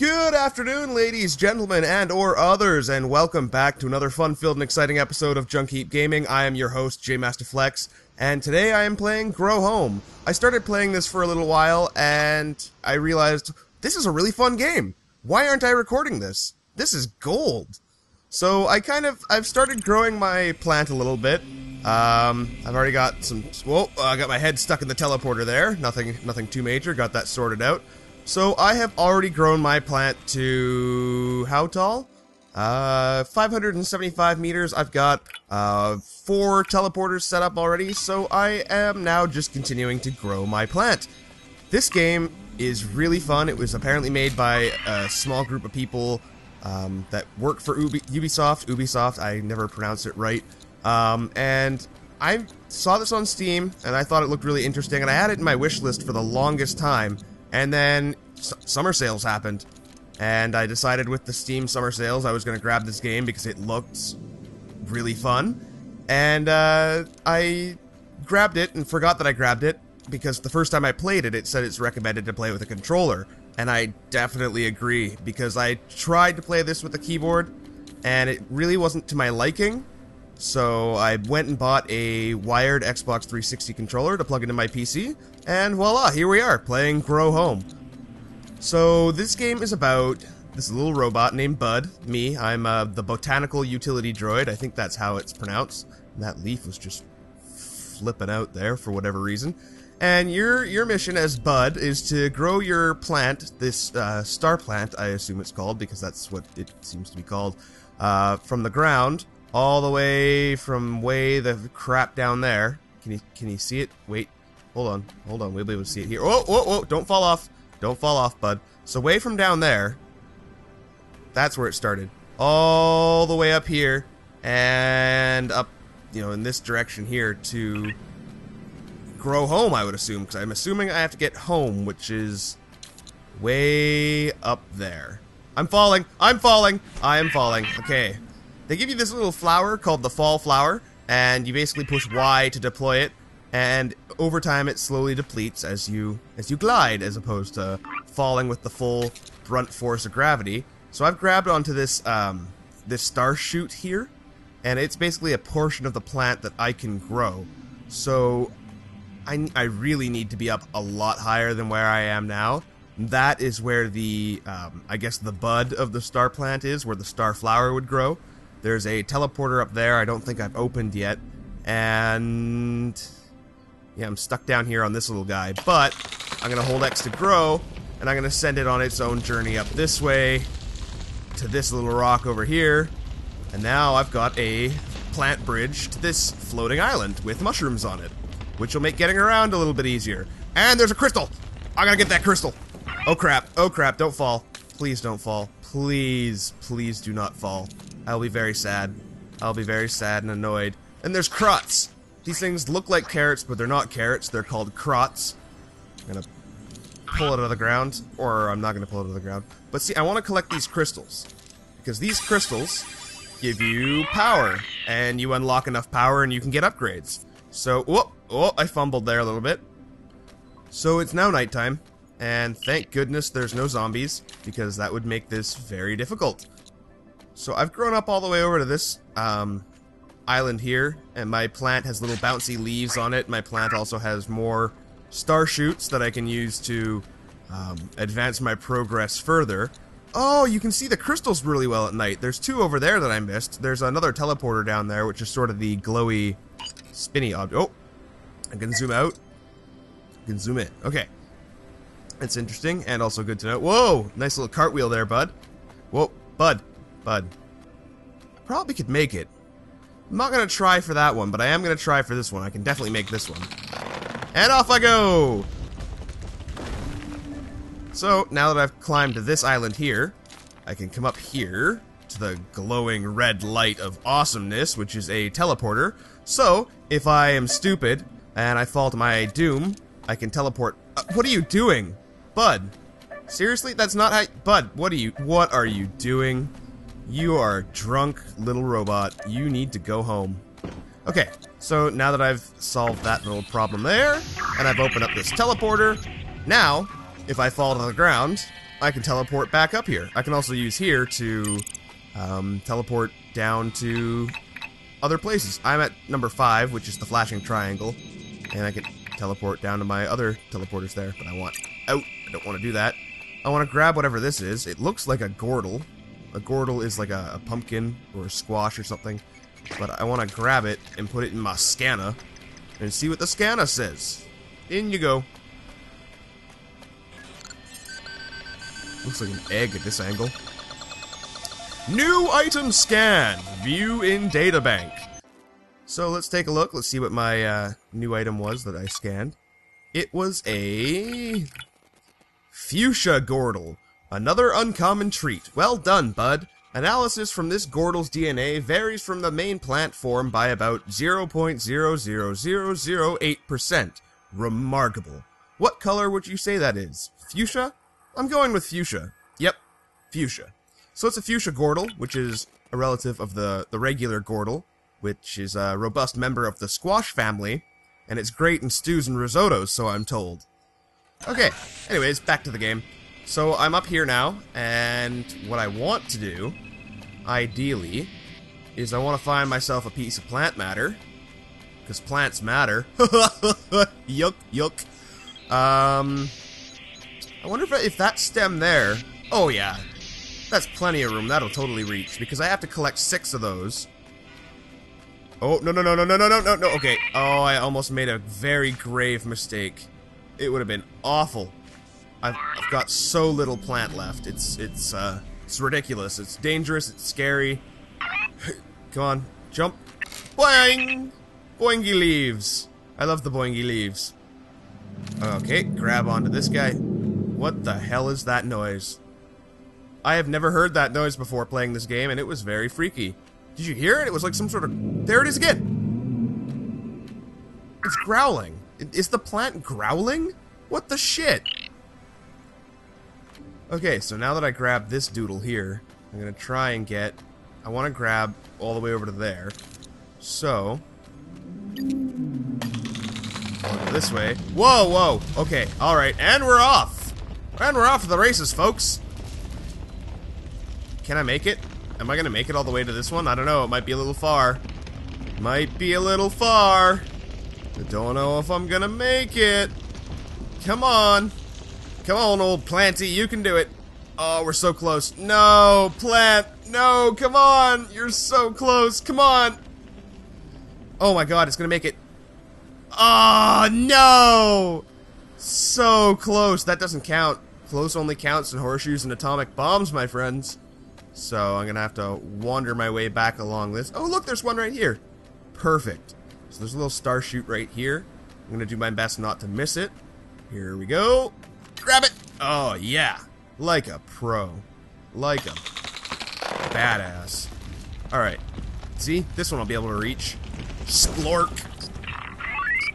Good afternoon, ladies, gentlemen, and or others, and welcome back to another fun-filled and exciting episode of Junk Heap Gaming. I am your host, J Master Flex, and today I am playing Grow Home. I started playing this for a little while, and I realized this is a really fun game. Why aren't I recording this? This is gold. So I kind of I've started growing my plant a little bit. Um, I've already got some. Whoa! I got my head stuck in the teleporter there. Nothing, nothing too major. Got that sorted out. So I have already grown my plant to how tall? Uh, 575 meters. I've got uh, four teleporters set up already, so I am now just continuing to grow my plant. This game is really fun. It was apparently made by a small group of people um, that work for Ubi Ubisoft. Ubisoft, I never pronounce it right. Um, and I saw this on Steam, and I thought it looked really interesting, and I had it in my wish list for the longest time. And then summer sales happened, and I decided with the Steam summer sales I was going to grab this game because it looked really fun. And uh, I grabbed it and forgot that I grabbed it because the first time I played it, it said it's recommended to play with a controller. And I definitely agree because I tried to play this with a keyboard and it really wasn't to my liking. So I went and bought a wired Xbox 360 controller to plug into my PC, and voila, here we are, playing Grow Home. So this game is about this little robot named Bud. Me, I'm uh, the botanical utility droid. I think that's how it's pronounced. And that leaf was just flipping out there for whatever reason. And your your mission as Bud is to grow your plant, this uh, star plant, I assume it's called because that's what it seems to be called, uh, from the ground all the way from way the crap down there. Can you can you see it? Wait, hold on, hold on. We'll be able to see it here. Oh, whoa, whoa! Don't fall off! Don't fall off, bud. So way from down there. That's where it started. All the way up here and up, you know, in this direction here to grow home. I would assume because I'm assuming I have to get home, which is way up there. I'm falling. I'm falling. I am falling. Okay. They give you this little flower called the fall flower, and you basically push Y to deploy it, and over time it slowly depletes as you as you glide, as opposed to falling with the full brunt force of gravity. So I've grabbed onto this um, this star shoot here, and it's basically a portion of the plant that I can grow. So I, I really need to be up a lot higher than where I am now. That is where the, um, I guess the bud of the star plant is, where the star flower would grow. There's a teleporter up there I don't think I've opened yet. And... Yeah, I'm stuck down here on this little guy. But, I'm going to hold X to grow, and I'm going to send it on its own journey up this way to this little rock over here. And now I've got a plant bridge to this floating island with mushrooms on it, which will make getting around a little bit easier. And there's a crystal! I gotta get that crystal! Oh crap, oh crap, don't fall. Please don't fall. Please, please do not fall. I'll be very sad. I'll be very sad and annoyed. And there's crots. These things look like carrots, but they're not carrots. They're called crots. I'm gonna pull it out of the ground, or I'm not gonna pull it out of the ground. But see, I want to collect these crystals because these crystals give you power, and you unlock enough power, and you can get upgrades. So, whoop, oh, I fumbled there a little bit. So it's now nighttime, and thank goodness there's no zombies because that would make this very difficult. So I've grown up all the way over to this um, island here, and my plant has little bouncy leaves on it. My plant also has more star shoots that I can use to um, advance my progress further. Oh, you can see the crystals really well at night. There's two over there that I missed. There's another teleporter down there, which is sort of the glowy, spinny object. Oh, I can zoom out. I can zoom in. Okay. That's interesting and also good to know. Whoa! Nice little cartwheel there, bud. Whoa, bud. Bud. Probably could make it. I'm not going to try for that one, but I am going to try for this one. I can definitely make this one. And off I go! So, now that I've climbed to this island here, I can come up here to the glowing red light of awesomeness, which is a teleporter. So, if I am stupid and I fall to my doom, I can teleport. Uh, what are you doing? Bud. Seriously? That's not how- Bud, what are you- what are you doing? You are drunk little robot. You need to go home. Okay, so now that I've solved that little problem there, and I've opened up this teleporter, now, if I fall to the ground, I can teleport back up here. I can also use here to um, teleport down to other places. I'm at number 5, which is the flashing triangle, and I can teleport down to my other teleporters there, but I want out. I don't want to do that. I want to grab whatever this is. It looks like a Gordle. A Gordle is like a, a pumpkin or a squash or something, but I want to grab it and put it in my scanner and see what the scanner says. In you go. Looks like an egg at this angle. New item scan. View in databank. So let's take a look. Let's see what my uh, new item was that I scanned. It was a fuchsia gordle. Another uncommon treat. Well done, bud. Analysis from this Gordle's DNA varies from the main plant form by about 0.00008%. Remarkable. What color would you say that is? Fuchsia? I'm going with fuchsia. Yep, fuchsia. So it's a fuchsia Gordle, which is a relative of the, the regular Gordle, which is a robust member of the squash family, and it's great in stews and risottos, so I'm told. Okay, anyways, back to the game. So I'm up here now, and what I want to do, ideally, is I want to find myself a piece of plant matter, because plants matter. yuck, yuck. Um, I wonder if, if that stem there, oh yeah, that's plenty of room, that'll totally reach, because I have to collect six of those. Oh, no, no, no, no, no, no, no, no, no, okay. Oh, I almost made a very grave mistake. It would have been awful I've, I've got so little plant left. It's it's uh it's ridiculous. It's dangerous. It's scary. Come on, jump. Boing! Boingy leaves. I love the boingy leaves. Okay, grab onto this guy. What the hell is that noise? I have never heard that noise before playing this game, and it was very freaky. Did you hear it? It was like some sort of... There it is again! It's growling. Is the plant growling? What the shit? Okay, so now that I grab this doodle here, I'm gonna try and get... I want to grab all the way over to there. So... This way. Whoa, whoa! Okay, alright, and we're off! And we're off to the races, folks! Can I make it? Am I gonna make it all the way to this one? I don't know, it might be a little far. Might be a little far. I don't know if I'm gonna make it. Come on. Come on, old planty, you can do it. Oh, we're so close. No, plant. No, come on. You're so close. Come on. Oh my god, it's gonna make it. Oh, no. So close. That doesn't count. Close only counts in horseshoes and atomic bombs, my friends. So I'm gonna have to wander my way back along this. Oh, look, there's one right here. Perfect. So there's a little star shoot right here. I'm gonna do my best not to miss it. Here we go. Grab it! Oh, yeah. Like a pro. Like a badass. Alright. See? This one I'll be able to reach. Splork.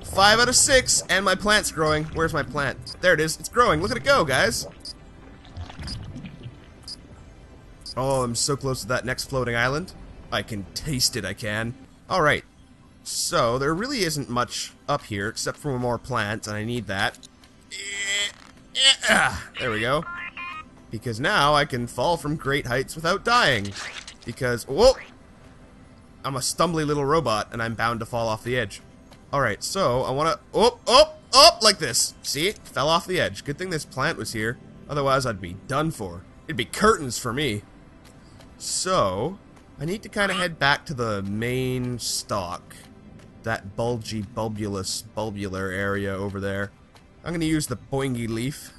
Five out of six, and my plant's growing. Where's my plant? There it is. It's growing. Look at it go, guys. Oh, I'm so close to that next floating island. I can taste it, I can. Alright. So, there really isn't much up here, except for more plants, and I need that. Ah, there we go. Because now I can fall from great heights without dying. Because, whoa! I'm a stumbly little robot, and I'm bound to fall off the edge. Alright, so I want to... Oh, oh, oh, like this. See? Fell off the edge. Good thing this plant was here. Otherwise, I'd be done for. It'd be curtains for me. So, I need to kind of head back to the main stalk. That bulgy, bulbulous, bulbular area over there. I'm going to use the boingy leaf.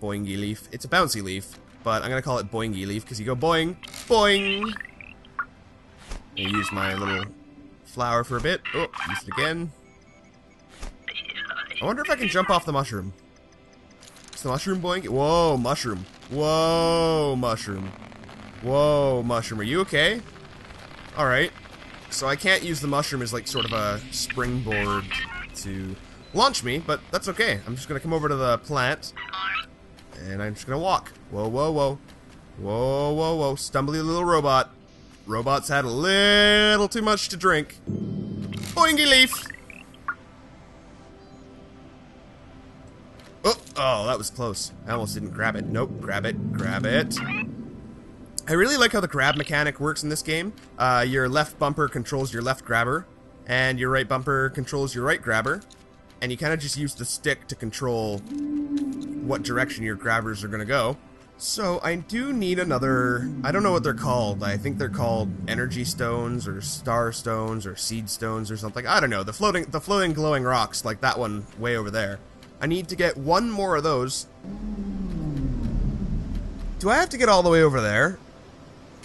Boingy leaf. It's a bouncy leaf, but I'm going to call it boingy leaf because you go boing, boing. I use my little flower for a bit. Oh, use it again. I wonder if I can jump off the mushroom. Is the mushroom boing? Whoa, mushroom. Whoa, mushroom. Whoa, mushroom. Are you okay? Alright. So I can't use the mushroom as like sort of a springboard to launch me, but that's okay. I'm just gonna come over to the plant, and I'm just gonna walk. Whoa, whoa, whoa. Whoa, whoa, whoa. Stumbly little robot. Robot's had a little too much to drink. Boingy leaf! Oh, Oh, that was close. I almost didn't grab it. Nope, grab it, grab it. I really like how the grab mechanic works in this game. Uh, your left bumper controls your left grabber, and your right bumper controls your right grabber, and you kind of just use the stick to control what direction your grabbers are going to go. So I do need another, I don't know what they're called, I think they're called energy stones or star stones or seed stones or something, I don't know, the floating, the floating glowing rocks like that one way over there. I need to get one more of those. Do I have to get all the way over there?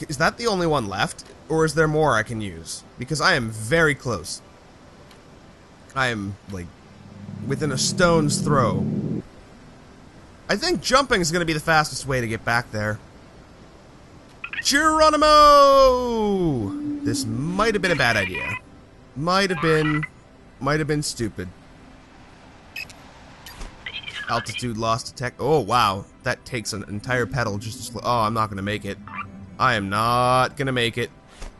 Is that the only one left? Or is there more I can use? Because I am very close. I am, like, within a stone's throw. I think jumping is going to be the fastest way to get back there. Geronimo! This might have been a bad idea. Might have been... Might have been stupid. Altitude lost detect. Oh, wow. That takes an entire pedal just to Oh, I'm not going to make it. I am not going to make it.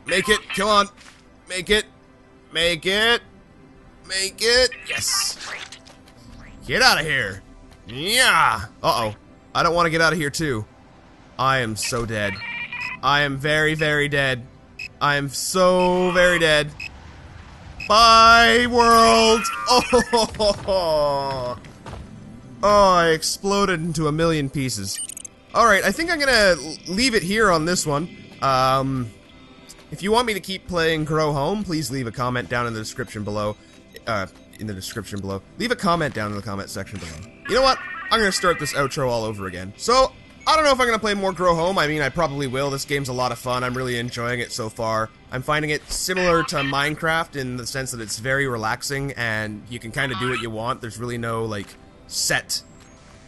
Make it! Come on! Make it! Make it! Make it! Yes! Get out of here! Yeah! Uh-oh. I don't want to get out of here, too. I am so dead. I am very, very dead. I am so very dead. Bye, world! Oh! Oh, I exploded into a million pieces. Alright, I think I'm gonna leave it here on this one. Um, if you want me to keep playing Grow Home, please leave a comment down in the description below. Uh, in the description below. Leave a comment down in the comment section below. You know what? I'm gonna start this outro all over again. So, I don't know if I'm gonna play more Grow Home. I mean, I probably will. This game's a lot of fun. I'm really enjoying it so far. I'm finding it similar to Minecraft in the sense that it's very relaxing and you can kind of do what you want. There's really no, like, set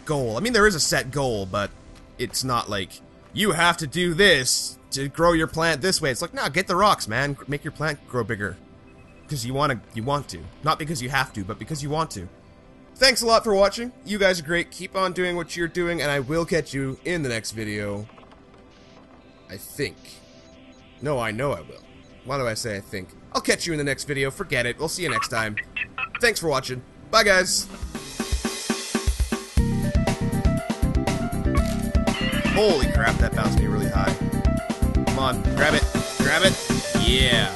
goal. I mean, there is a set goal, but it's not like, you have to do this to grow your plant this way. It's like, nah, get the rocks, man. Make your plant grow bigger. Because you want to, you want to. Not because you have to, but because you want to. Thanks a lot for watching. You guys are great. Keep on doing what you're doing, and I will catch you in the next video. I think. No, I know I will. Why do I say I think? I'll catch you in the next video. Forget it. We'll see you next time. Thanks for watching. Bye, guys. Holy crap, that bounced me really high. Come on, grab it. Grab it. Yeah,